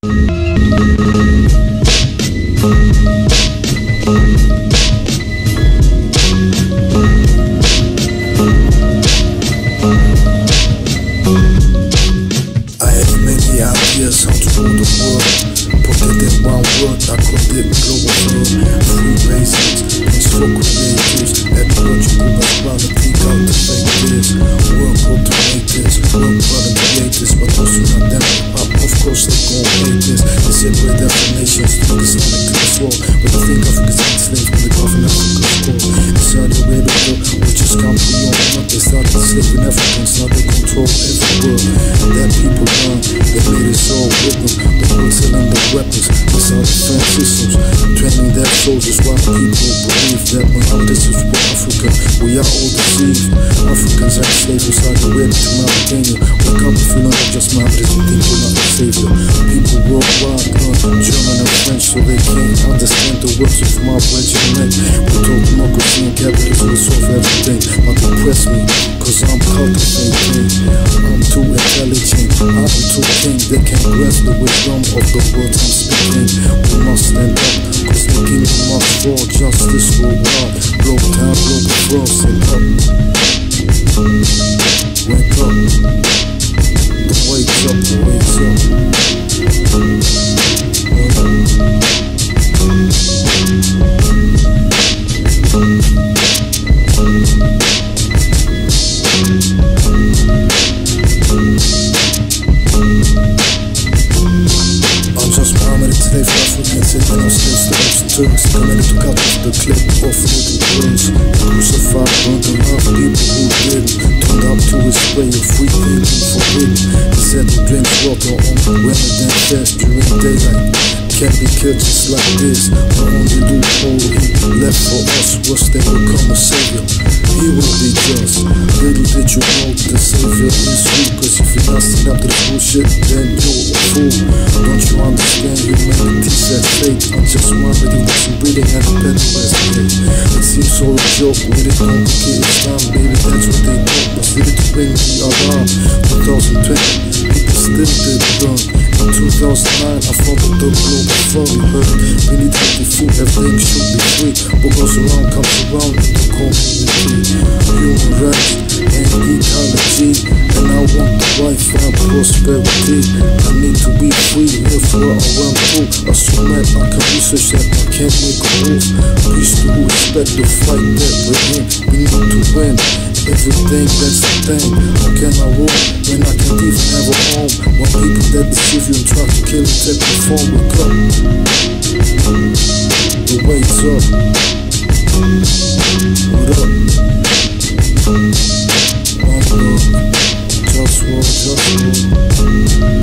I had many ideas how to rule the world. It in one word, I called it global world. Free races, peaceful creators. Ecological this. Work hard to make this. Work hard to this, but also not this. They separate definitions to the Islamic class war. But I think Africa's enslaved to the government Africa's core. Inside the radio, we just come beyond what they started enslaving Africans. Now they control every. That people learn, they made us all with them. The world selling the weapons, the self-defense systems. Training their soldiers while people believe that when this is for Africa, we are all deceived. Africans are slaves inside the web to. Wake words of my regiment. We told democracy and capitalism will solve everything. But they press me, cause I'm cultivating. I'm too intelligent, I'm too king. They can't grasp the wisdom of the words I'm speaking. We must stand up, cause the kingdom must fall. Justice will rise. Broke down, broke across and up. To his way of free thinking forbidden He said he drinks water on then fast during daylight Can't be killed just like this The only loophole he left for us was they will come a savior He will be just Little did you know the savior is you Cause if you're not stand up to the bullshit then you're a fool Don't you understand humanity said fate. I'm just wondering that you really had a better rescue It seems all a joke when they don't get Islam bring the alarm. 2020 people still did burn In 2009 I founded the global fund We heard we need healthy food Everything should be free. What goes around comes around in the community Human rights and ecology. And I want the life and prosperity. I need to be free Live where I want to Assume that I can research that I can't make a move. Peace to respect the fight that we're in. We need to win Everything that's the thing. How can I walk when I can't even have a home? When people that deceive you and try to kill you take the phone Wake up The wait's up. What up? One love Just war, just war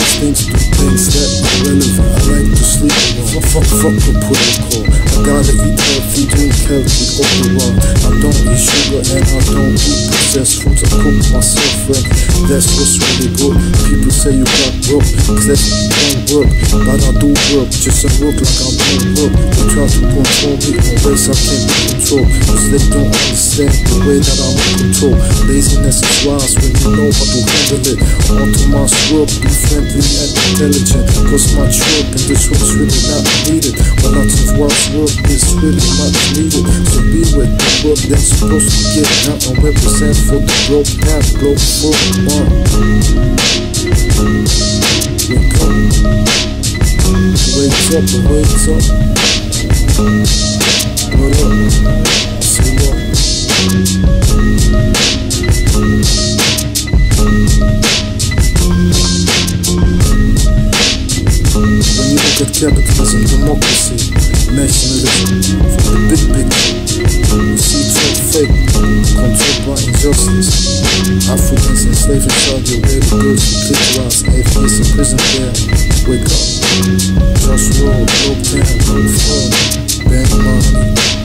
manage things, that are relevant. I like to sleep. Fuck, fuck, fuck the protocol. I gotta eat healthy, drink healthy, overall. I don't eat sugar and I don't eat processed foods. I cook myself and that's what's really good. People say you got work, cause that don't work. But I do work, just I work like I don't work. They try to control me in ways I can't control. Cause they don't understand the way that I'm in control. Laziness is wise when you know how to handle it. Onto my work, be friendly and intelligent. Cause my work in this world's really not needed. But lots of wise work is really much needed. So be with the work that's supposed to get out and represent for the globe path, globe for one. Wake up. Wake up, wake up. What up? Say what? Fake, controlled by injustice. Africans enslaved in Saudi Arabia, girls who clitoris, atheists in prison there. Wake up, just roll, pen, no phone, bank money.